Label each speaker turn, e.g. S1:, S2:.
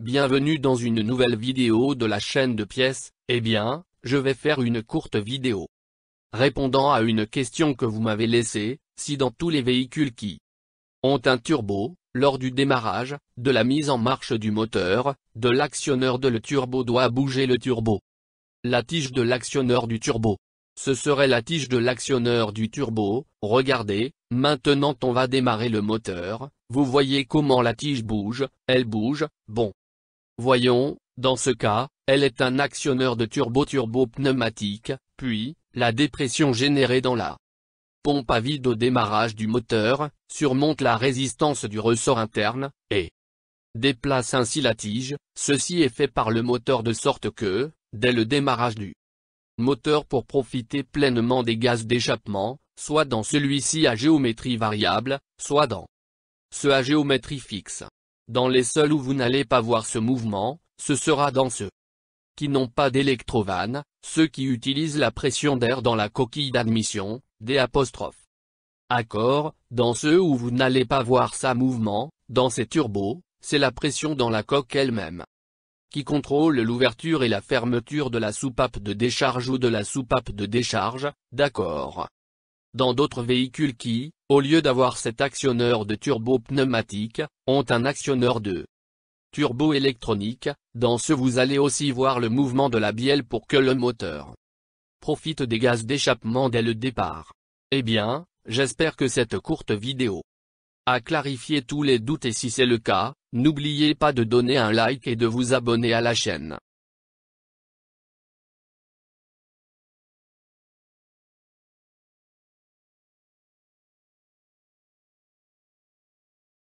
S1: bienvenue dans une nouvelle vidéo de la chaîne de pièces, eh bien, je vais faire une courte vidéo. Répondant à une question que vous m'avez laissée, si dans tous les véhicules qui ont un turbo, lors du démarrage, de la mise en marche du moteur, de l'actionneur de le turbo doit bouger le turbo. La tige de l'actionneur du turbo. Ce serait la tige de l'actionneur du turbo, regardez, maintenant on va démarrer le moteur, vous voyez comment la tige bouge, elle bouge, bon. Voyons, dans ce cas, elle est un actionneur de turbo-turbo-pneumatique, puis, la dépression générée dans la pompe à vide au démarrage du moteur, surmonte la résistance du ressort interne, et déplace ainsi la tige, ceci est fait par le moteur de sorte que, dès le démarrage du moteur pour profiter pleinement des gaz d'échappement, soit dans celui-ci à géométrie variable, soit dans ce à géométrie fixe. Dans les seuls où vous n'allez pas voir ce mouvement, ce sera dans ceux qui n'ont pas d'électrovanne, ceux qui utilisent la pression d'air dans la coquille d'admission, des apostrophes. Accord, dans ceux où vous n'allez pas voir ça mouvement, dans ces turbos, c'est la pression dans la coque elle-même qui contrôle l'ouverture et la fermeture de la soupape de décharge ou de la soupape de décharge, d'accord. Dans d'autres véhicules qui, au lieu d'avoir cet actionneur de turbo pneumatique, ont un actionneur de turbo électronique, dans ce vous allez aussi voir le mouvement de la bielle pour que le moteur profite des gaz d'échappement dès le départ. Eh bien, j'espère que cette courte vidéo a clarifié tous les doutes et si c'est le cas, n'oubliez pas de donner un like et de vous abonner à la chaîne.